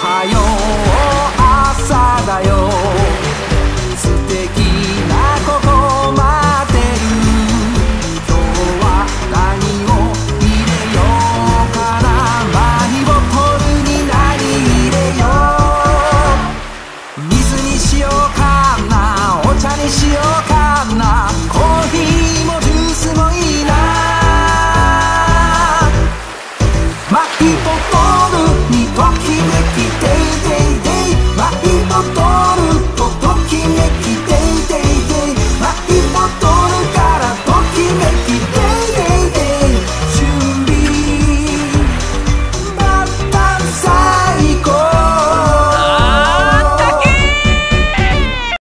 はよう朝だよ。素敵なここ待ってる。今日は何を入れようかな。マニボトルに何入れよう。水にしようかな。お茶にしようかな。コーヒーもジュースもいいな。マヒポポ